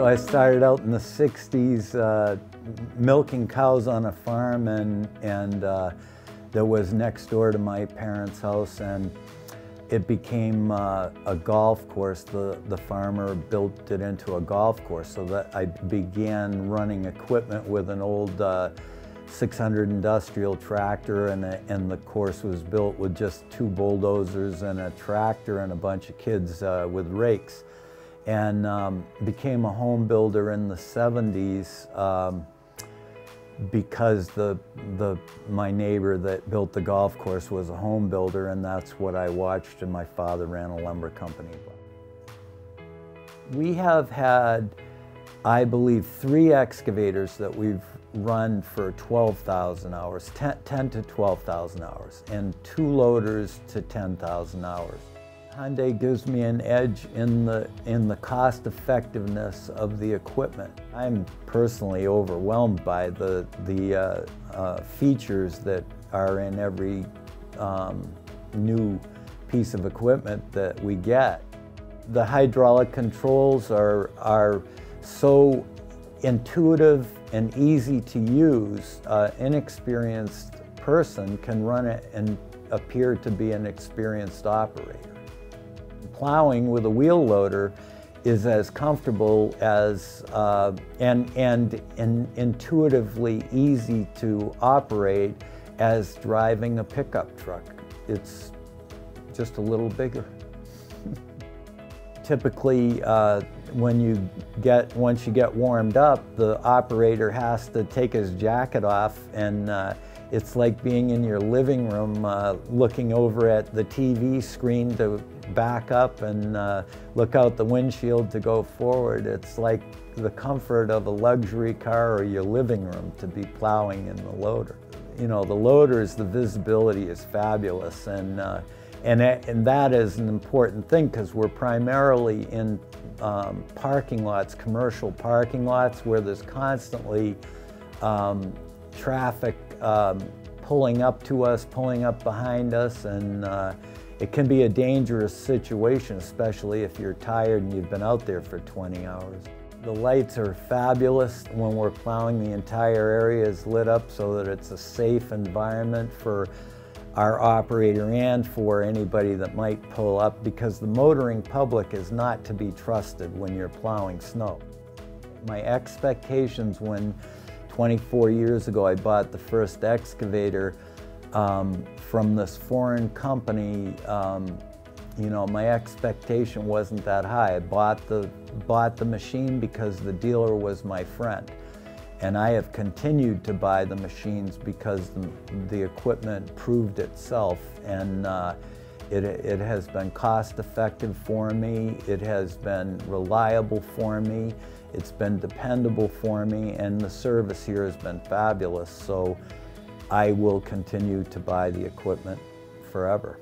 So I started out in the 60s uh, milking cows on a farm and, and uh, that was next door to my parents' house and it became uh, a golf course. The, the farmer built it into a golf course so that I began running equipment with an old uh, 600 industrial tractor and, a, and the course was built with just two bulldozers and a tractor and a bunch of kids uh, with rakes and um, became a home builder in the 70s um, because the, the, my neighbor that built the golf course was a home builder and that's what I watched and my father ran a lumber company. We have had, I believe, three excavators that we've run for 12,000 hours, 10, 10 to 12,000 hours, and two loaders to 10,000 hours. Hyundai gives me an edge in the, in the cost effectiveness of the equipment. I'm personally overwhelmed by the, the uh, uh, features that are in every um, new piece of equipment that we get. The hydraulic controls are, are so intuitive and easy to use. An inexperienced person can run it and appear to be an experienced operator plowing with a wheel loader is as comfortable as uh, and, and, and intuitively easy to operate as driving a pickup truck. It's just a little bigger. Typically, uh, when you get, once you get warmed up, the operator has to take his jacket off and uh, it's like being in your living room uh, looking over at the TV screen to back up and uh, look out the windshield to go forward. It's like the comfort of a luxury car or your living room to be plowing in the loader. You know, the loaders, the visibility is fabulous and, uh, and, and that is an important thing because we're primarily in um, parking lots, commercial parking lots where there's constantly um, traffic um, pulling up to us, pulling up behind us, and uh, it can be a dangerous situation, especially if you're tired and you've been out there for 20 hours. The lights are fabulous when we're plowing. The entire area is lit up so that it's a safe environment for our operator and for anybody that might pull up because the motoring public is not to be trusted when you're plowing snow. My expectations when 24 years ago, I bought the first excavator um, from this foreign company. Um, you know, my expectation wasn't that high. I bought the, bought the machine because the dealer was my friend. And I have continued to buy the machines because the, the equipment proved itself. And uh, it, it has been cost effective for me. It has been reliable for me. It's been dependable for me and the service here has been fabulous. So I will continue to buy the equipment forever.